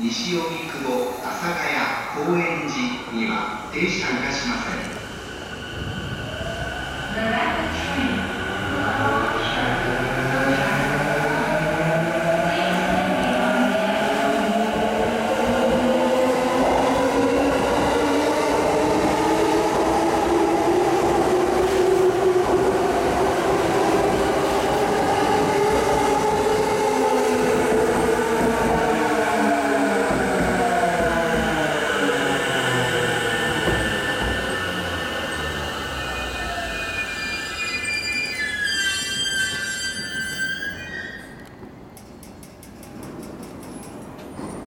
西荻窪阿佐ヶ谷高円寺には停車いたしません。